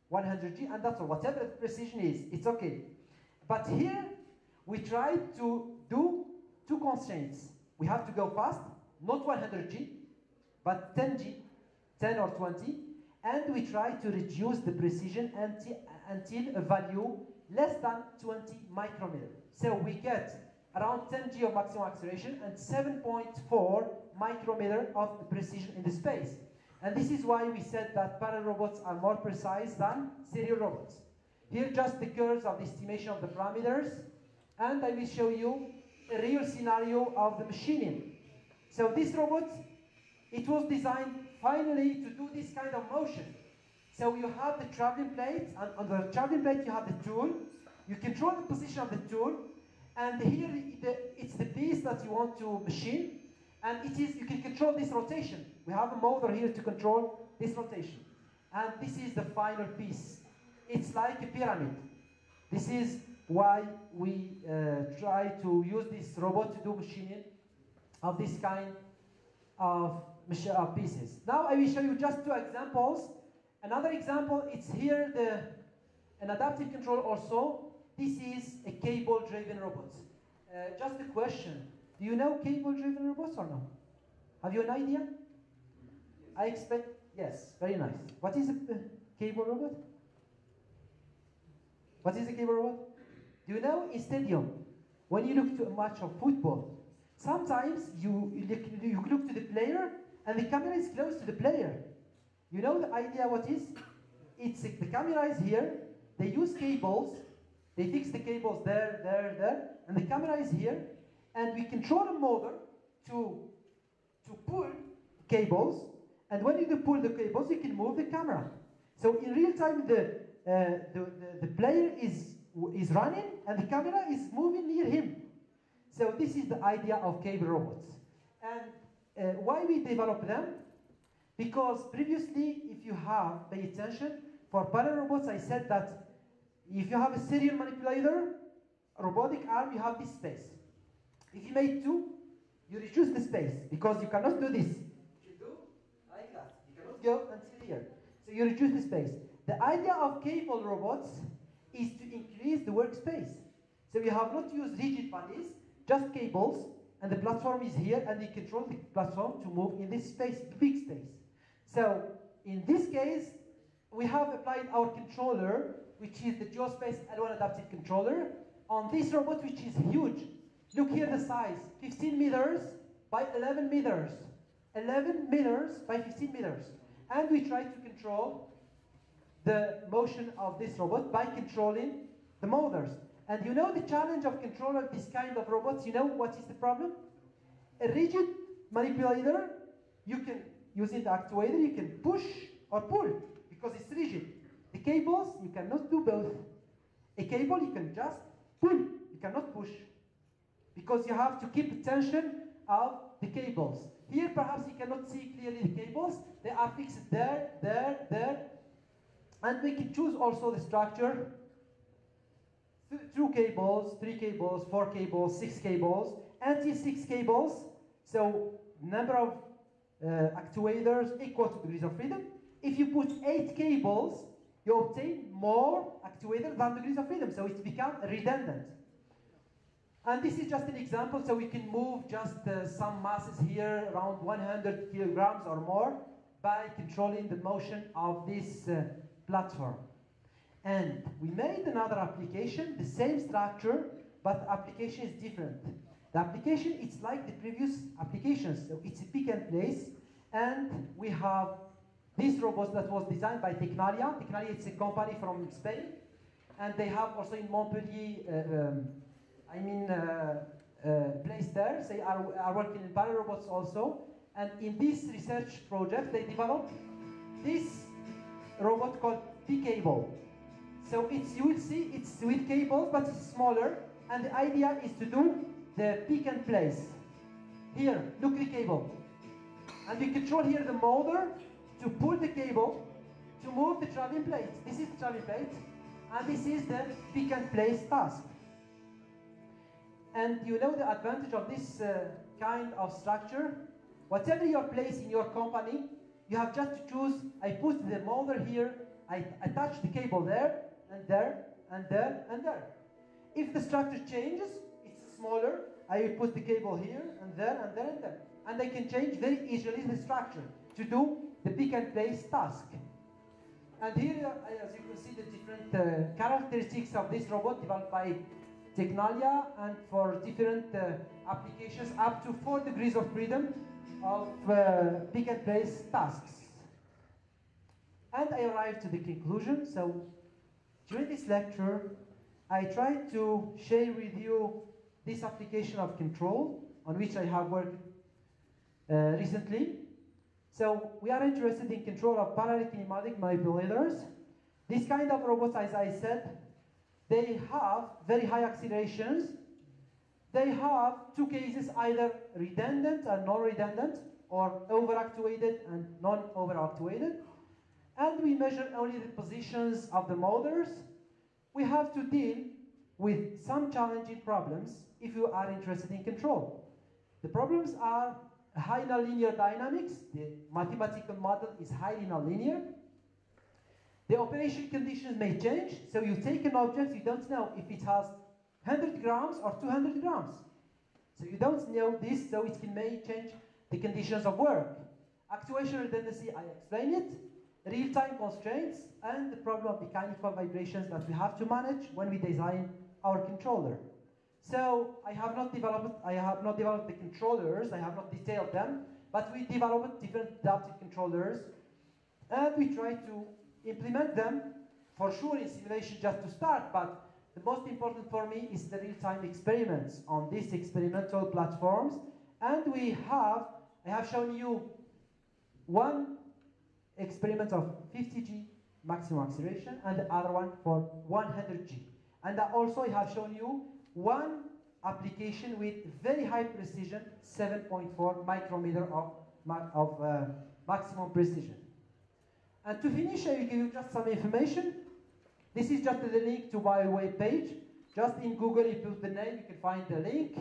100 g, and that's all. Whatever the precision is, it's okay. But here, we tried to do two constraints. We have to go fast, not 100 g, but 10 g, 10 or 20, and we try to reduce the precision until, until a value less than 20 micrometer. So we get around 10 g of maximum acceleration and 7.4 micrometer of precision in the space. And this is why we said that parallel robots are more precise than serial robots. Here just the curves of the estimation of the parameters, and I will show you a real scenario of the machining. So this robot, it was designed finally to do this kind of motion. So you have the traveling plate, and on the traveling plate you have the tool. You control the position of the tool, and here the, it's the piece that you want to machine, and it is you can control this rotation. We have a motor here to control this rotation, and this is the final piece. It's like a pyramid. This is why we uh, try to use this robot to do machining of this kind of of pieces. Now I will show you just two examples. Another example, it's here the an adaptive control also. This is a cable-driven robot. Uh, just a question. Do you know cable-driven robots or no? Have you an idea? I expect, yes, very nice. What is a uh, cable robot? What is a cable robot? Do you know in stadium, when you look to a match of football, sometimes you, you, look, you look to the player and the camera is close to the player. You know the idea what is? It's the camera is here, they use cables, they fix the cables there, there, there, and the camera is here, and we control a motor to, to pull cables, and when you pull the cables, you can move the camera. So in real time, the, uh, the, the, the player is, is running, and the camera is moving near him. So this is the idea of cable robots. And uh, why we develop them? Because previously, if you have, pay attention, for parallel robots, I said that if you have a serial manipulator, a robotic arm, you have this space. If you make two, you reduce the space because you cannot do this. You do like that. You cannot go until here. So you reduce the space. The idea of cable robots is to increase the workspace. So you have not used rigid bodies, just cables, and the platform is here, and you control the platform to move in this space, big space. So in this case, we have applied our controller, which is the Geospace L1 adaptive controller, on this robot, which is huge. Look here the size, 15 meters by 11 meters. 11 meters by 15 meters. And we try to control the motion of this robot by controlling the motors. And you know the challenge of controlling this kind of robots, you know what is the problem? A rigid manipulator, you can, using the actuator, you can push or pull because it's rigid. The cables, you cannot do both. A cable, you can just pull, you cannot push because you have to keep tension of the cables. Here, perhaps you cannot see clearly the cables. They are fixed there, there, there. And we can choose also the structure two cables, three cables, four cables, six cables, until six cables. So number of actuators equal to degrees of freedom. If you put eight cables, you obtain more actuators than degrees of freedom. So it becomes redundant. And this is just an example, so we can move just uh, some masses here, around 100 kilograms or more, by controlling the motion of this uh, platform. And we made another application, the same structure, but application is different. The application, it's like the previous applications. So it's a pick and place, and we have this robot that was designed by Tecnalia. Tecnalia is a company from Spain, and they have also in Montpellier, uh, um, I mean, uh, uh, place there. They are, are working in parallel robots also. And in this research project, they developed this robot called P-Cable. So it's, you will see it's with cables, but it's smaller. And the idea is to do the pick and place. Here, look the cable. And we control here the motor to pull the cable to move the traveling plate. This is the traveling plate. And this is the pick and place task. And you know the advantage of this uh, kind of structure? Whatever your place in your company, you have just to choose, I put the motor here, I attach the cable there, and there, and there, and there. If the structure changes, smaller, I will put the cable here, and there, and there, and there. And I can change very easily the structure to do the pick and place task. And here, uh, as you can see, the different uh, characteristics of this robot developed by Tecnalia and for different uh, applications up to 4 degrees of freedom of uh, pick and place tasks. And I arrived to the conclusion. So during this lecture, I tried to share with you this application of control on which I have worked uh, recently. So we are interested in control of parallel kinematic manipulators. This kind of robots, as I said, they have very high accelerations. They have two cases, either redundant and non-redundant, or overactuated and non-overactuated. And we measure only the positions of the motors. We have to deal with some challenging problems if you are interested in control. The problems are high nonlinear dynamics. The mathematical model is highly nonlinear. The operation conditions may change, so you take an object, you don't know if it has 100 grams or 200 grams. So you don't know this, so it can may change the conditions of work. Actuation redundancy, I explained it. Real-time constraints, and the problem of mechanical vibrations that we have to manage when we design our controller. So I have not developed, I have not developed the controllers, I have not detailed them, but we developed different adaptive controllers, and we try to implement them for sure in simulation just to start, but the most important for me is the real-time experiments on these experimental platforms. And we have, I have shown you one experiment of 50G maximum acceleration and the other one for 100G. And also I have shown you one application with very high precision, 7.4 micrometer of, of uh, maximum precision. And to finish, I will give you just some information. This is just the link to my web page. Just in Google, you put the name, you can find the link.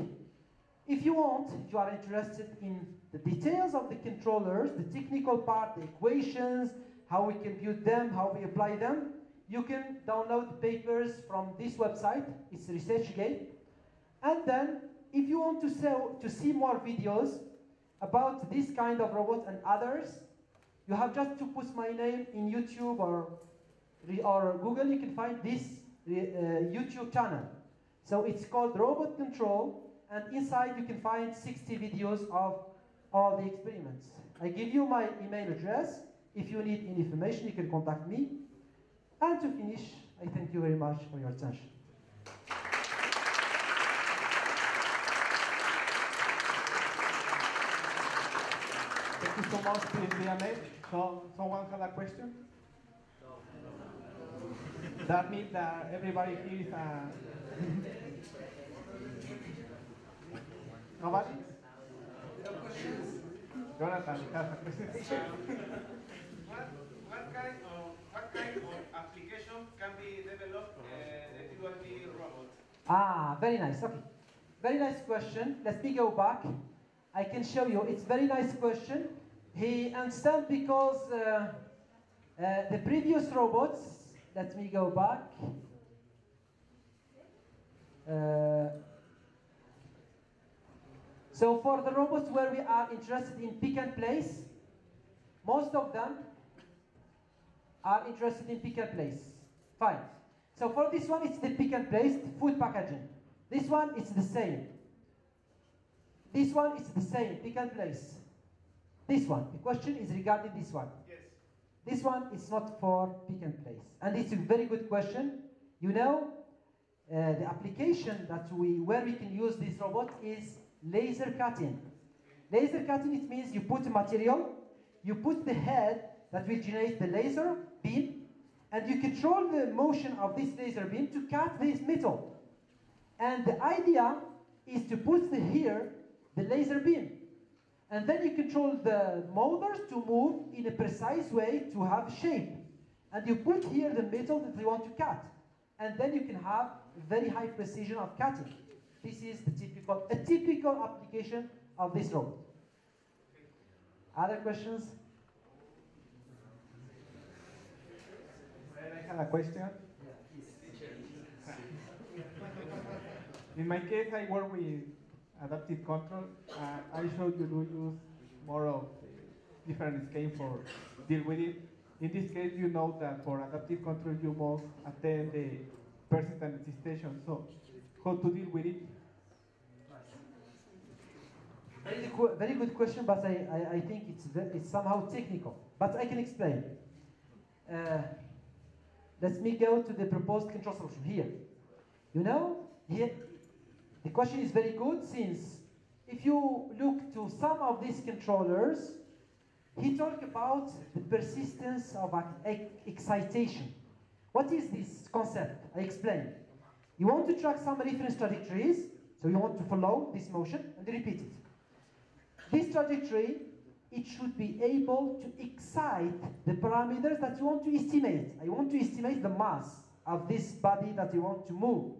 If you want, if you are interested in the details of the controllers, the technical part, the equations, how we compute them, how we apply them, you can download papers from this website. It's ResearchGate. And then, if you want to, sell, to see more videos about this kind of robot and others, you have just to put my name in YouTube or, or Google. You can find this uh, YouTube channel. So it's called Robot Control, and inside you can find 60 videos of all the experiments. I give you my email address. If you need any information, you can contact me. And to finish, I thank you very much for your attention. Thank you so much, please, So, someone had a question? That means that everybody here is a... Nobody? Jonathan has a presentation. what, what kind of what kind of can be developed T20 robot? Ah, very nice. Okay, very nice question. Let me go back. I can show you. It's very nice question. He understands because uh, uh, the previous robots. Let me go back. Uh, so for the robots where we are interested in pick and place, most of them are interested in pick and place. Fine. So for this one, it's the pick and place food packaging. This one, it's the same. This one is the same, pick and place. This one, the question is regarding this one. Yes. This one is not for pick and place. And it's a very good question. You know, uh, the application that we, where we can use this robot is laser cutting. Laser cutting, it means you put material, you put the head that will generate the laser beam, and you control the motion of this laser beam to cut this metal. And the idea is to put the, here the laser beam. And then you control the motors to move in a precise way to have shape. And you put here the metal that you want to cut. And then you can have very high precision of cutting. This is the typical, a typical application of this robot. Other questions? I have a question. In my case, I work with adaptive control. Uh, I showed you to use more of the different scheme for deal with it. In this case, you know that for adaptive control, you must attend the persistent excitation. So, how to deal with it? Very good, very good question, but I, I, I think it's, it's somehow technical. But I can explain. Uh, let me go to the proposed control solution here. You know, here, the question is very good since if you look to some of these controllers, he talked about the persistence of excitation. What is this concept? I explain. You want to track some reference trajectories, so you want to follow this motion and repeat it. This trajectory, it should be able to excite the parameters that you want to estimate. I want to estimate the mass of this body that you want to move.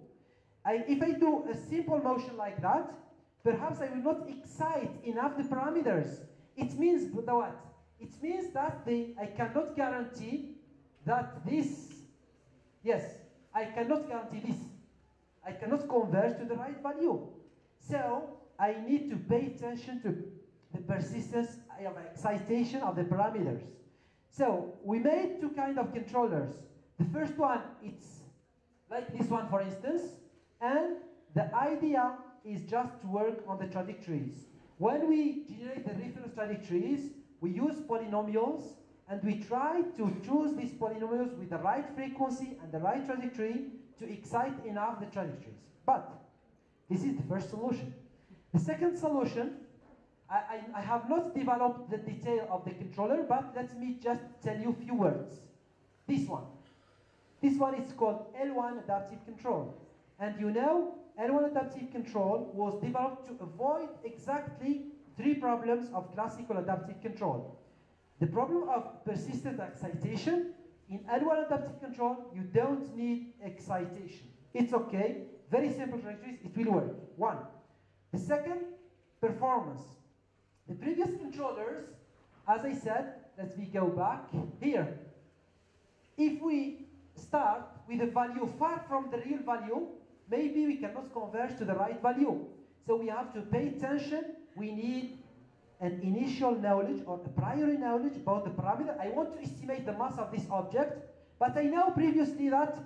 I, if I do a simple motion like that, perhaps I will not excite enough the parameters. It means what? It means that the, I cannot guarantee that this, yes, I cannot guarantee this. I cannot converge to the right value. So I need to pay attention to the persistence of excitation of the parameters. So we made two kind of controllers. The first one, it's like this one, for instance, and the idea is just to work on the trajectories. When we generate the reference trajectories, we use polynomials and we try to choose these polynomials with the right frequency and the right trajectory to excite enough the trajectories. But this is the first solution. The second solution, I, I, have not developed the detail of the controller, but let me just tell you a few words. This one. This one is called L1 adaptive control. And you know, L1 adaptive control was developed to avoid exactly three problems of classical adaptive control. The problem of persistent excitation. In L1 adaptive control, you don't need excitation. It's okay. Very simple trajectories, it will work. One. The second, performance. The previous controllers, as I said, let me go back here. If we start with a value far from the real value, maybe we cannot converge to the right value. So we have to pay attention. We need an initial knowledge or a priori knowledge about the parameter. I want to estimate the mass of this object, but I know previously that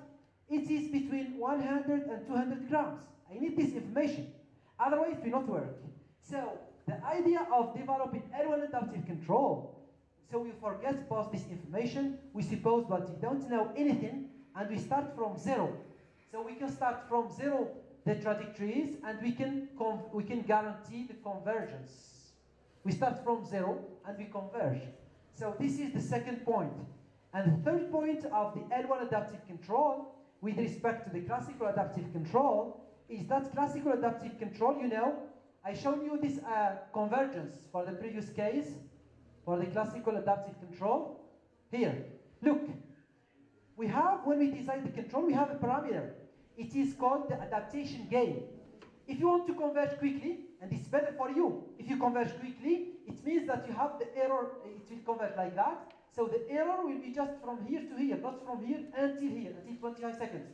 it is between 100 and 200 grams. I need this information. Otherwise, it will not work. So the idea of developing L1 adaptive control, so we forget about this information, we suppose that we don't know anything, and we start from zero. So we can start from zero the trajectories, and we can, we can guarantee the convergence. We start from zero, and we converge. So this is the second point. And the third point of the L1 adaptive control, with respect to the classical adaptive control, is that classical adaptive control, you know, I showed you this uh, convergence for the previous case, for the classical adaptive control. Here, look, we have, when we design the control, we have a parameter. It is called the adaptation gain. If you want to converge quickly, and it's better for you, if you converge quickly, it means that you have the error, it will converge like that. So the error will be just from here to here, not from here until here, until 25 seconds.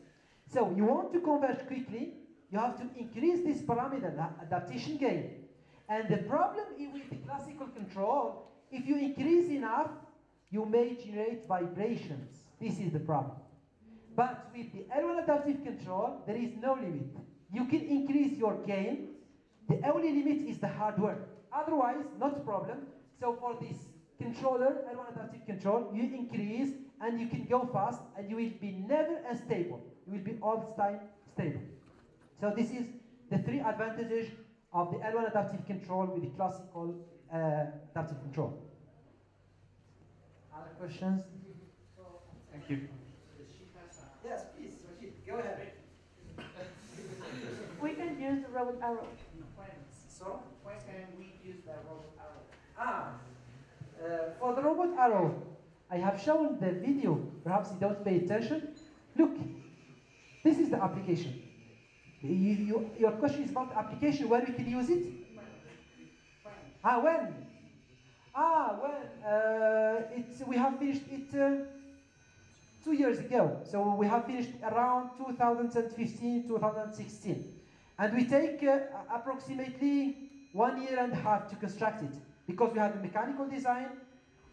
So you want to converge quickly, you have to increase this parameter, the adaptation gain. And the problem with the classical control, if you increase enough, you may generate vibrations. This is the problem. But with the L1 adaptive control, there is no limit. You can increase your gain. The only limit is the hardware. Otherwise, not a problem. So for this controller, L1 adaptive control, you increase and you can go fast and you will be never unstable. You will be all the time stable. So this is the three advantages of the L1 adaptive control with the classical uh, adaptive control. Other questions? Thank you. Yes, please, Rashid, go ahead. We can use the robot arrow. So, Why can we use the robot arrow? ah, uh, for the robot arrow, I have shown the video. Perhaps you don't pay attention. Look, this is the application. You, you, your question is about application where we can use it? When? Ah, when? Ah, when? Uh, we have finished it uh, two years ago. So we have finished around 2015, 2016. And we take uh, approximately one year and a half to construct it because we have the mechanical design,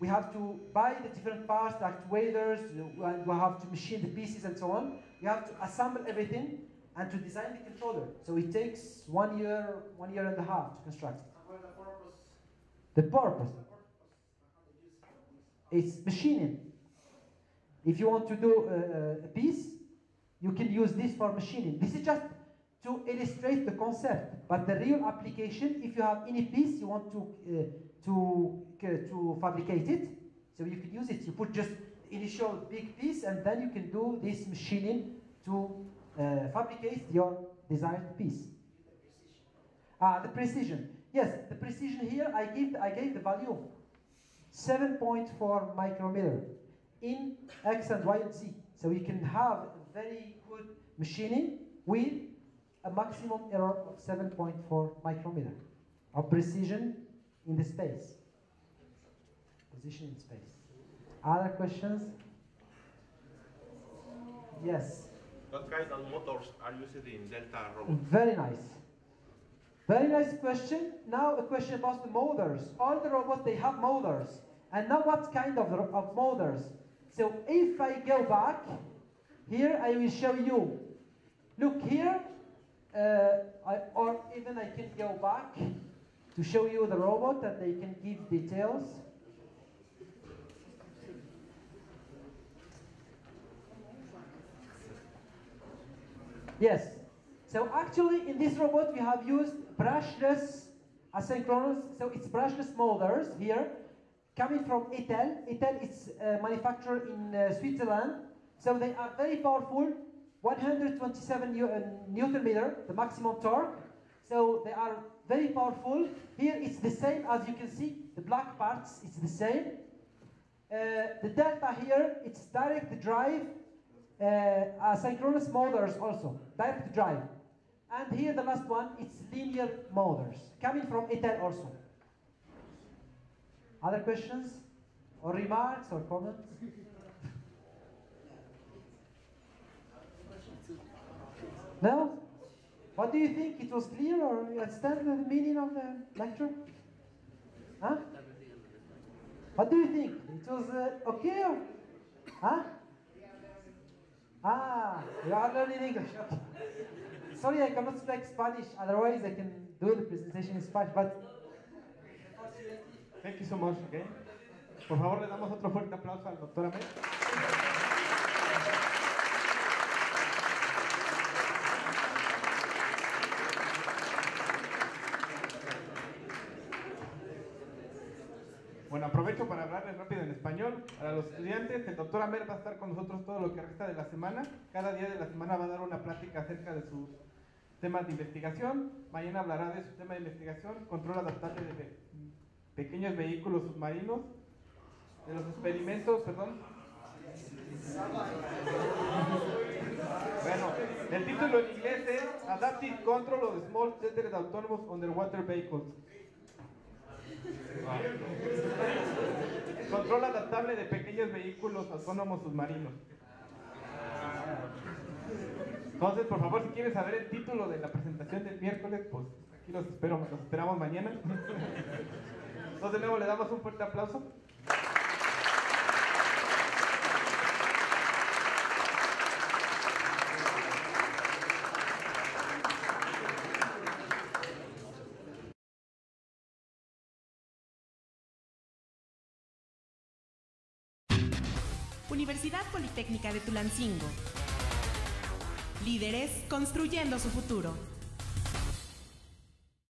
we have to buy the different parts, actuators, and we have to machine the pieces and so on. We have to assemble everything and to design the controller. So it takes one year, one year and a half to construct it. What the purpose? The purpose The purpose. How use it? is machining. If you want to do uh, a piece, you can use this for machining. This is just to illustrate the concept, but the real application, if you have any piece you want to uh, to uh, to fabricate it, so you can use it. You put just initial big piece, and then you can do this machining to uh, fabricate your desired piece. Ah, the precision. Yes, the precision here. I give I gave the value of 7.4 micrometer in X and Y and Z. So you can have very good machining with a maximum error of 7.4 micrometer of precision in the space. Position in space. Other questions? Yes. What kind of motors are used in Delta robot? Very nice. Very nice question. Now a question about the motors. All the robots, they have motors. And now what kind of, of motors? So if I go back, here I will show you. Look here, uh, I, or even I can go back to show you the robot and they can give details. Yes. So actually, in this robot, we have used brushless asynchronous. So it's brushless motors here, coming from Etel. Etel is uh, manufactured in uh, Switzerland. So they are very powerful, 127 uh, newton meter, the maximum torque. So they are very powerful. Here it's the same as you can see. The black parts, it's the same. Uh, the delta here, it's direct drive uh, asynchronous motors also, direct drive. And here the last one, it's linear motors, coming from Etel also. Other questions or remarks or comments? No? What do you think? It was clear or you understand the meaning of the lecture? Huh? What do you think? It was uh, okay or? Huh? Ah, you are learning English. Sorry, I cannot speak Spanish. Otherwise, I can do the presentation in Spanish. But Thank you so much, okay? Por favor, le damos otro fuerte aplauso al doctor. Bueno, aprovecho para hablarles rápido en español. Para los estudiantes, el doctor Amer va a estar con nosotros todo lo que resta de la semana. Cada día de la semana va a dar una plática acerca de sus temas de investigación. Mañana hablará de su tema de investigación, control adaptable de pe- pequeños vehículos submarinos, de los experimentos, perdón. Bueno, el título en inglés es Adaptive Control of Small Tethered Autonomous Underwater Vehicles. Control adaptable de pequeños vehículos autónomos submarinos. Entonces, por favor, si quieren saber el título de la presentación del miércoles, pues aquí los espero, los esperamos mañana. Entonces, nuevo le damos un fuerte aplauso. Universidad Politécnica de Tulancingo. Líderes construyendo su futuro.